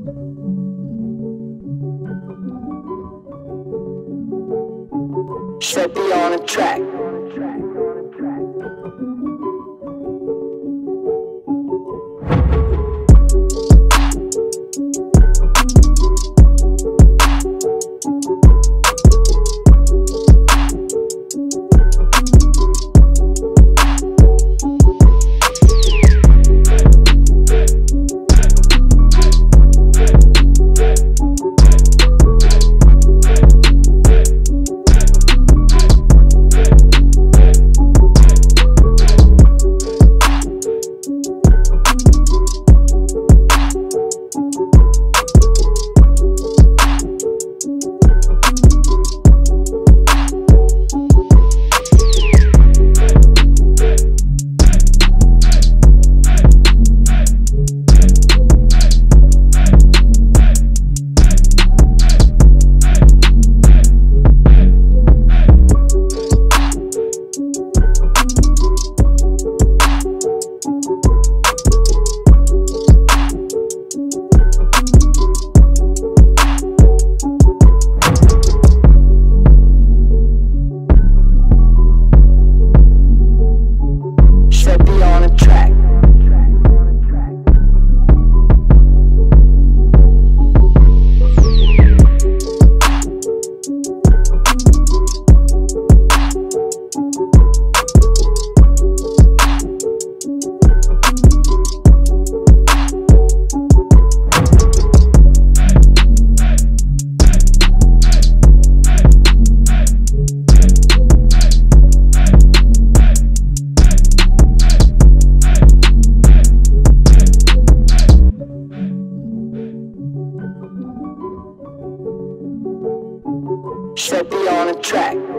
Should be on a track. Should be on a track.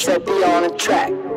Should be on a track.